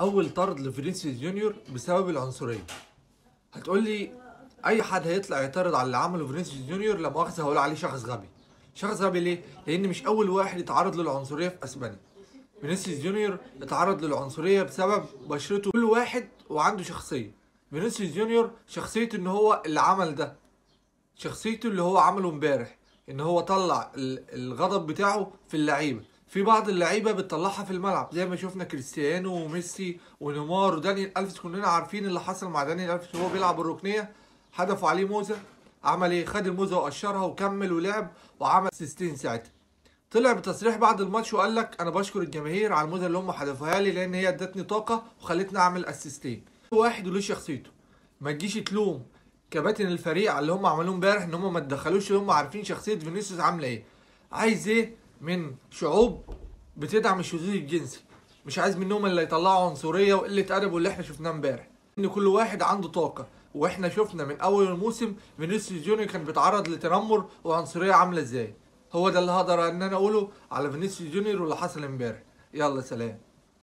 أول طرد لفينيسيوس جونيور بسبب العنصرية. هتقول لي أي حد هيطلع يعترض على اللي عمله فينيسيوس جونيور؟ لا مؤاخذة هقول عليه شخص غبي. شخص غبي ليه؟ لأن مش أول واحد يتعرض للعنصرية في أسبانيا. فينيسيوس جونيور اتعرض للعنصرية بسبب بشرته. كل واحد وعنده شخصية. فينيسيوس جونيور شخصيته إن هو اللي عمل ده. شخصيته اللي هو عمله امبارح إن هو طلع ال- الغضب بتاعه في اللعيبة. في بعض اللعيبة بتطلعها في الملعب زي ما شفنا كريستيانو وميسي ونيمار ودانيال ألفيس كلنا عارفين اللي حصل مع دانيال ألفيس وهو بيلعب الركنيه حدفوا عليه موزة عمل إيه؟ خد الموزة وقشرها وكمل ولعب وعمل assist ين ساعتها. طلع بتصريح بعد الماتش وقال لك أنا بشكر الجماهير على الموزة اللي هم حدفوها لي لأن هي ادتني طاقة وخلتني أعمل assist ين واحد وليه شخصيته. ما تجيش تلوم كباتن الفريق على اللي هم عملوه امبارح إن هم ما تدخلوش هم عارفين شخصية فينيسيوس عاملة إيه. عايز إيه؟ من شعوب بتدعم الشذوذ الجنسي. مش عايز منهم اللي يطلعوا عنصرية وقلة أدب واللي إحنا شفناه امبارح. إن كل واحد عنده طاقة وإحنا شفنا من أول الموسم فينيسيوس جونيور كان بيتعرض لتنمر وعنصرية عاملة إزاي. هو ده اللي هقدر إن أنا أقوله على فينيسيوس جونيور واللي حصل امبارح. يلا سلام.